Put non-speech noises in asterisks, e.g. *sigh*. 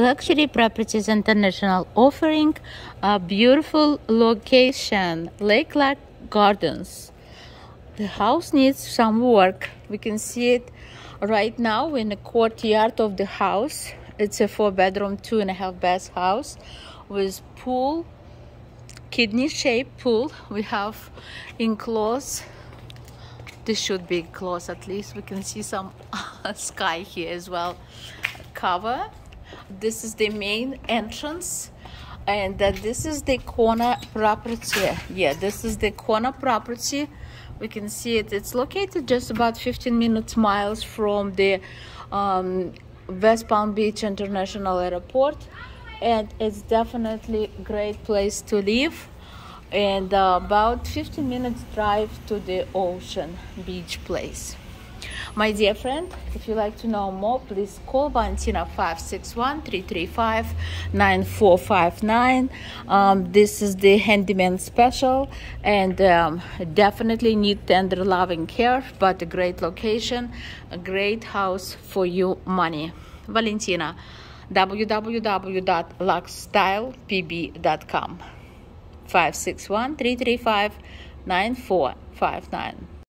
Luxury Properties International offering a beautiful location, Lake Lake Gardens. The house needs some work. We can see it right now in the courtyard of the house. It's a four bedroom, two and a half bath house with pool, kidney shaped pool. We have enclosed this should be close at least we can see some *laughs* sky here as well cover this is the main entrance and this is the corner property. Yeah this is the corner property. We can see it. It's located just about 15 minutes miles from the um, west palm beach international airport and it's definitely great place to live and uh, about 15 minutes drive to the ocean beach place my dear friend, if you'd like to know more, please call Valentina 561-335-9459. Um, this is the handyman special and um, definitely need tender loving care, but a great location, a great house for your money. Valentina, www.luxstylepb.com 561 335 9459.